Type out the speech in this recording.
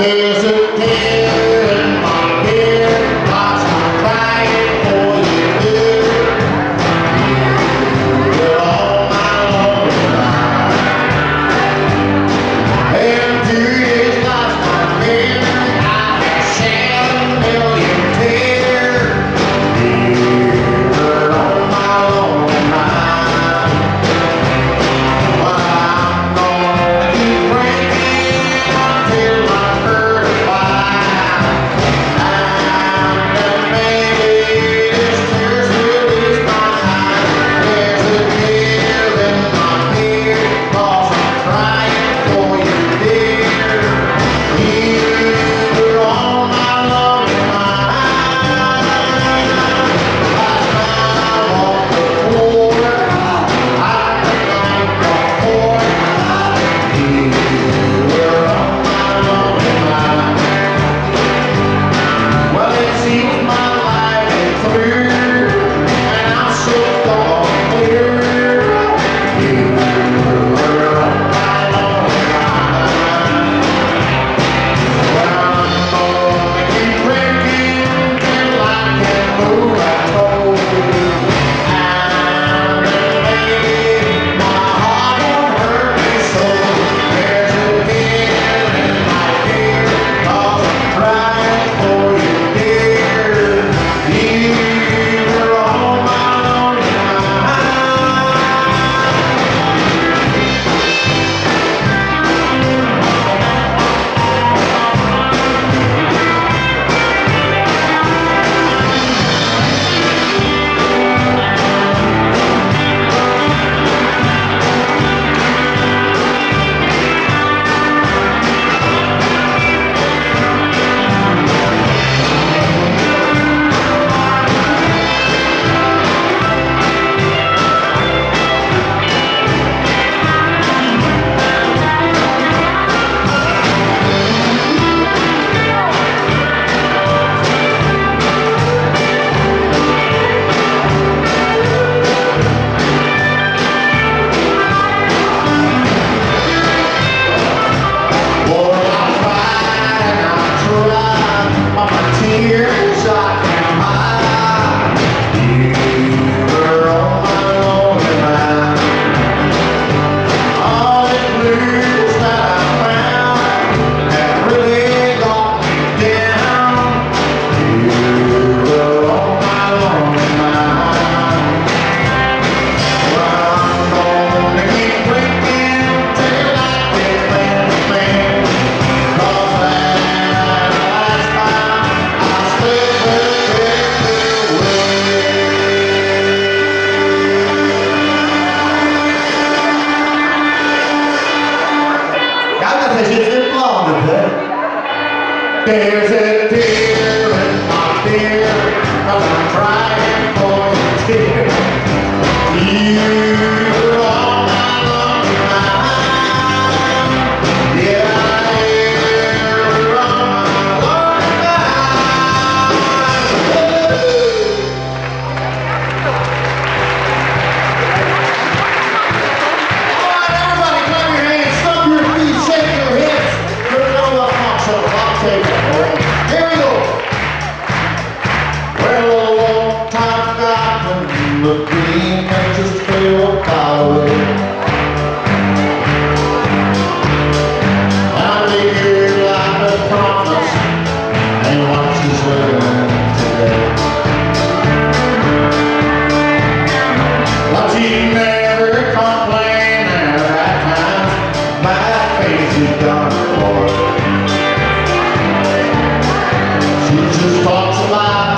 ustedes は